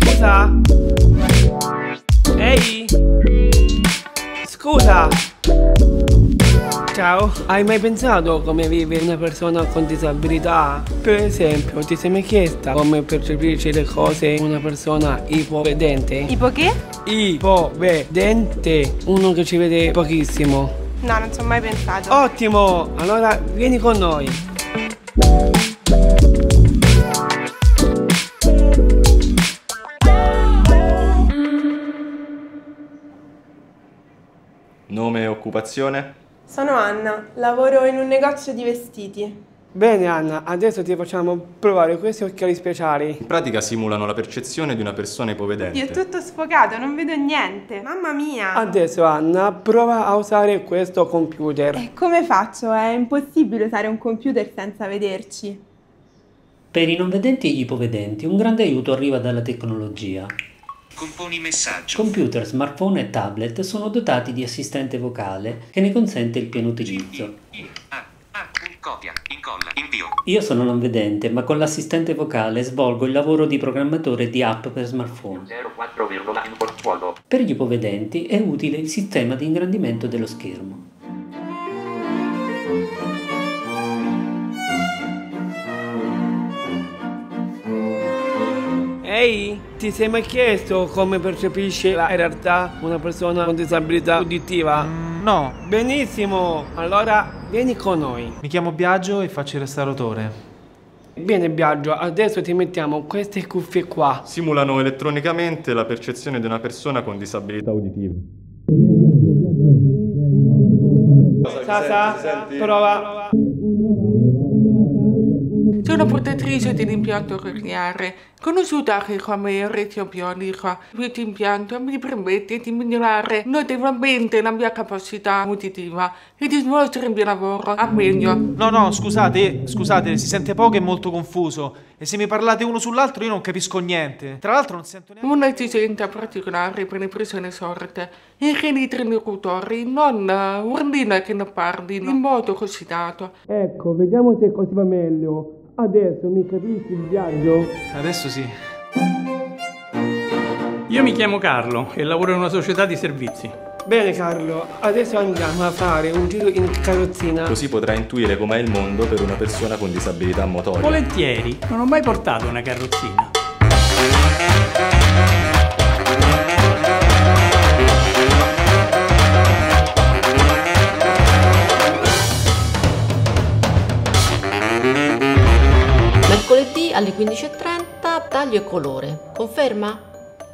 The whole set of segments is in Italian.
Scusa. Ehi. Scusa. Ciao, hai mai pensato come vive una persona con disabilità? Per esempio, ti sei mai chiesta come percepisce le cose una persona ipovedente? Ipo che? Ipovedente, uno che ci vede pochissimo. No, non ci ho mai pensato. Ottimo, allora vieni con noi. Nome e occupazione? Sono Anna, lavoro in un negozio di vestiti. Bene Anna, adesso ti facciamo provare questi occhiali speciali. In pratica simulano la percezione di una persona Dio, è ipovedente. tutto sfocato, non vedo niente. Mamma mia! Adesso Anna, prova a usare questo computer. E come faccio? È impossibile usare un computer senza vederci. Per i non vedenti e gli ipovedenti un grande aiuto arriva dalla tecnologia. Componi messaggio. Computer, smartphone e tablet sono dotati di assistente vocale che ne consente il pieno utilizzo. Io sono non vedente, ma con l'assistente vocale svolgo il lavoro di programmatore di app per smartphone. 04, import vuoto. Per gli ipovedenti è utile il sistema di ingrandimento dello schermo. Ehi, ti sei mai chiesto come percepisce la realtà una persona con disabilità uditiva? Mm, No, Benissimo, allora vieni con noi. mi chiamo Biagio e faccio il restauratore. Bene Biagio, adesso ti mettiamo queste cuffie qua. Simulano elettronicamente la percezione di una persona con disabilità uditiva. Sasa, prova. Sono portatrice dell'impianto cochleare, conosciuta anche come orecchio bionico. Questo impianto mi permette di migliorare notevolmente la mia capacità uditiva e di svolgere il mio lavoro a meglio. No, no, scusate, scusate, si sente poco e molto confuso. E se mi parlate uno sull'altro io non capisco niente. Tra l'altro non sento neanche... Un'esigenza particolare per le persone sorte è che gli interlocutori non eh, urlino che ne parlino in modo così dato. Ecco, vediamo se così va meglio. Adesso mi capisci Biagio? Adesso sì. Io mi chiamo Carlo e lavoro in una società di servizi. Bene Carlo, adesso andiamo a fare un giro in carrozzina. Così potrai intuire com'è il mondo per una persona con disabilità motoria. Volentieri, non ho mai portato una carrozzina. Taglio e colore. Conferma?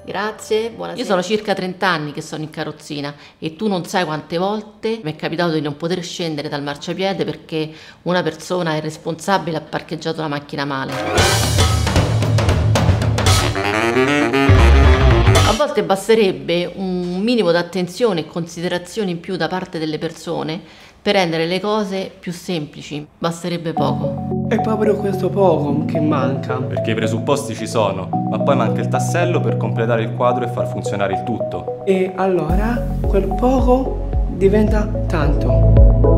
Grazie, buonasera. Io sono circa 30 anni che sono in carrozzina e tu non sai quante volte mi è capitato di non poter scendere dal marciapiede perché una persona irresponsabile ha parcheggiato la macchina male. A volte basterebbe un minimo di attenzione e considerazione in più da parte delle persone per rendere le cose più semplici. Basterebbe poco. È proprio questo poco che manca. Perché i presupposti ci sono, ma poi manca il tassello per completare il quadro e far funzionare il tutto. E allora quel poco diventa tanto.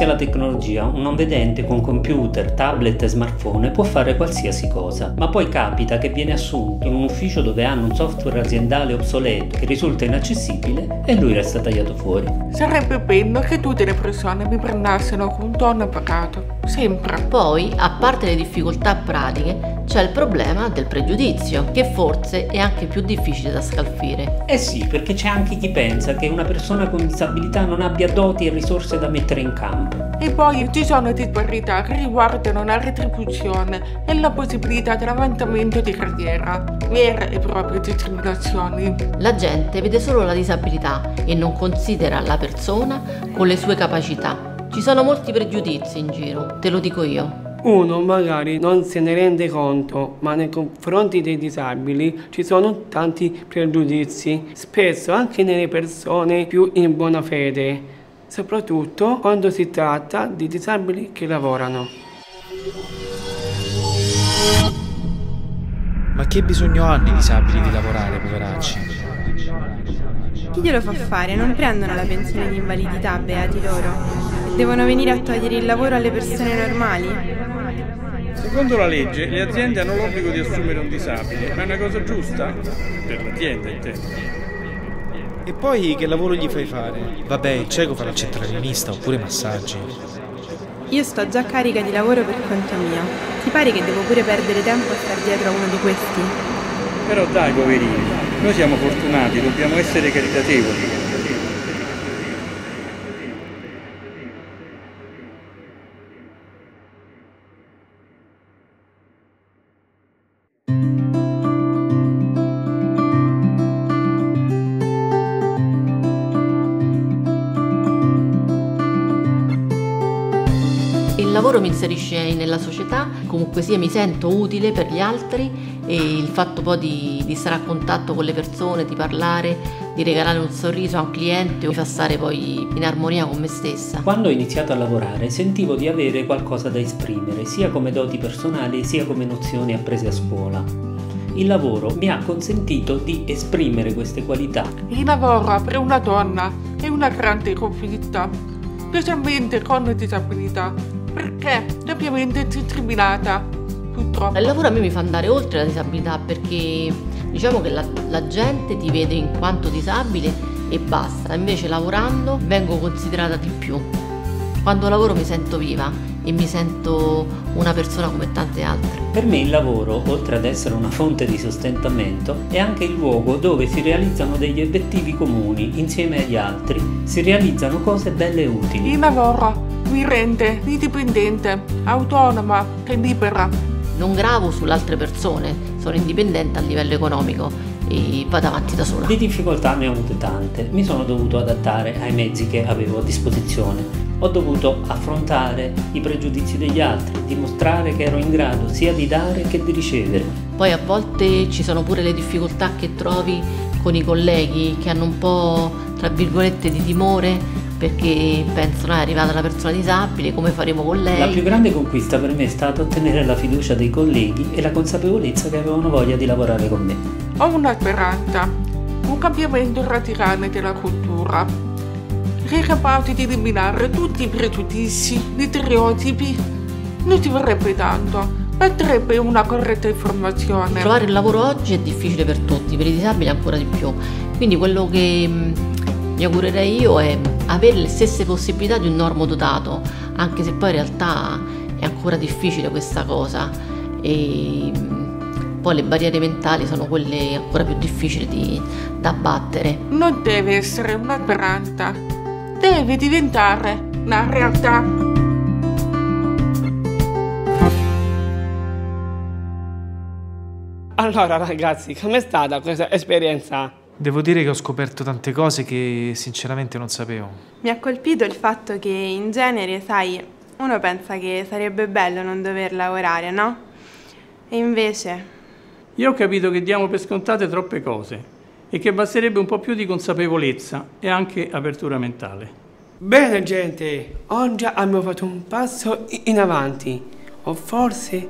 Grazie alla tecnologia, un non vedente con computer, tablet e smartphone può fare qualsiasi cosa, ma poi capita che viene assunto in un ufficio dove hanno un software aziendale obsoleto che risulta inaccessibile e lui resta tagliato fuori. Sarebbe bello che tutte le persone mi prendessero con tono pacato, sempre. Poi, a parte le difficoltà pratiche, c'è il problema del pregiudizio, che forse è anche più difficile da scalfire. Eh sì, perché c'è anche chi pensa che una persona con disabilità non abbia doti e risorse da mettere in campo. E poi ci sono disparità che riguardano la retribuzione e la possibilità dell'avanzamento di carriera, vere e proprie discriminazioni. La gente vede solo la disabilità e non considera la persona con le sue capacità. Ci sono molti pregiudizi in giro, te lo dico io. Uno magari non se ne rende conto, ma nei confronti dei disabili ci sono tanti pregiudizi, spesso anche nelle persone più in buona fede, soprattutto quando si tratta di disabili che lavorano. Ma che bisogno hanno i disabili di lavorare, poveracci? Chi glielo fa fare? Non prendono la pensione di invalidità, beati loro. Devono venire a togliere il lavoro alle persone normali? Secondo la legge, le aziende hanno l'obbligo di assumere un disabile, ma è una cosa giusta? Per l'azienda, intendo. E poi che lavoro gli fai fare? Vabbè, il cieco farà il centralinista oppure massaggi. Io sto già carica di lavoro per conto mio. Ti pare che devo pure perdere tempo a star dietro a uno di questi? Però dai, poverini, noi siamo fortunati, dobbiamo essere caritatevoli. Lavoro mi inserisce nella società, comunque sia mi sento utile per gli altri e il fatto poi di, di stare a contatto con le persone, di parlare, di regalare un sorriso a un cliente mi fa stare poi in armonia con me stessa. Quando ho iniziato a lavorare sentivo di avere qualcosa da esprimere, sia come doti personali sia come nozioni apprese a scuola. Il lavoro mi ha consentito di esprimere queste qualità. Il lavoro per una donna è una grande conflitta, specialmente con disabilità, perché doppiamente discriminata, purtroppo. Il lavoro a me mi fa andare oltre la disabilità perché diciamo che la, la gente ti vede in quanto disabile e basta, invece lavorando vengo considerata di più. Quando lavoro mi sento viva e mi sento una persona come tante altre. Per me il lavoro, oltre ad essere una fonte di sostentamento, è anche il luogo dove si realizzano degli obiettivi comuni insieme agli altri, si realizzano cose belle e utili. Il lavoro mi rende indipendente, autonoma e libera. Non gravo sulle altre persone, sono indipendente a livello economico e vado avanti da sola. Di difficoltà ne ho avute tante, mi sono dovuto adattare ai mezzi che avevo a disposizione. Ho dovuto affrontare i pregiudizi degli altri, dimostrare che ero in grado sia di dare che di ricevere. Poi a volte ci sono pure le difficoltà che trovi con i colleghi che hanno un po', tra virgolette, di timore perché pensano è arrivata una persona disabile, come faremo con lei? La più grande conquista per me è stata ottenere la fiducia dei colleghi e la consapevolezza che avevano voglia di lavorare con me. Ho una speranza, un cambiamento radicale della cultura, che è capace di eliminare tutti i pregiudizi, gli stereotipi. Non ci vorrebbe tanto, basterebbe una corretta informazione. Trovare il lavoro oggi è difficile per tutti, per i disabili ancora di più. Quindi quello che mh, mi augurerei io è avere le stesse possibilità di un normodotato, anche se poi in realtà è ancora difficile questa cosa. E mh, poi le barriere mentali sono quelle ancora più difficili di, da abbattere. Non deve essere una speranza, deve diventare una realtà. Allora ragazzi, com'è stata questa esperienza? Devo dire che ho scoperto tante cose che sinceramente non sapevo. Mi ha colpito il fatto che in genere, sai, uno pensa che sarebbe bello non dover lavorare, no? E invece... Io ho capito che diamo per scontate troppe cose e che basterebbe un po' più di consapevolezza e anche apertura mentale. Bene gente, oggi abbiamo fatto un passo in avanti, o forse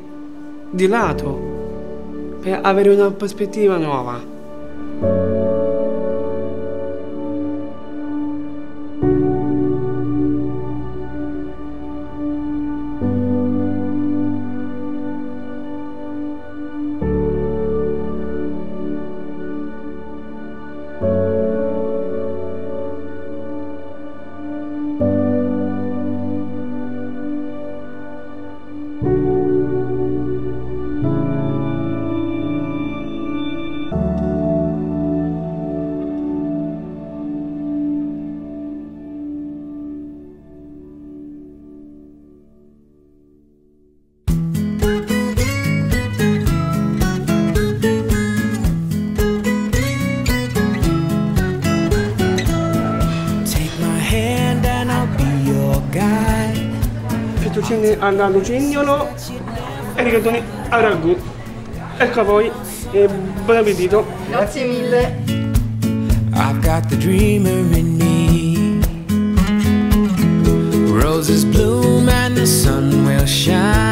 di lato, per avere una prospettiva nuova. andando cignolo e rigatoni a ragù. Ecco a voi e buon appetito. Grazie mille. I've got the dreamer in me. Roses bloom and the sun will shine.